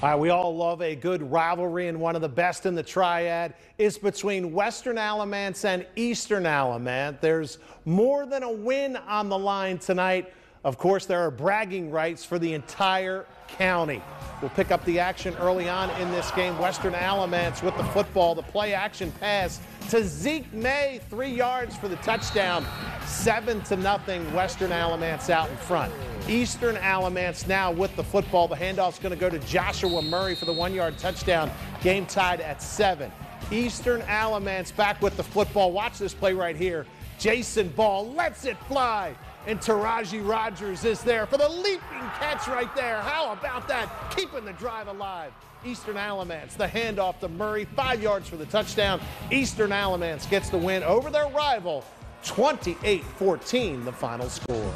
All right, we all love a good rivalry, and one of the best in the triad is between Western Alamance and Eastern Alamance. There's more than a win on the line tonight. Of course, there are bragging rights for the entire county. We'll pick up the action early on in this game. Western Alamance with the football, the play action pass to Zeke May, three yards for the touchdown. Seven to nothing, Western Alamance out in front. Eastern Alamance now with the football. The handoff's going to go to Joshua Murray for the one yard touchdown. Game tied at seven. Eastern Alamance back with the football. Watch this play right here. Jason Ball lets it fly. And Taraji Rogers is there for the leaping catch right there. How about that? Keeping the drive alive. Eastern Alamance, the handoff to Murray, five yards for the touchdown. Eastern Alamance gets the win over their rival, 28 14, the final score.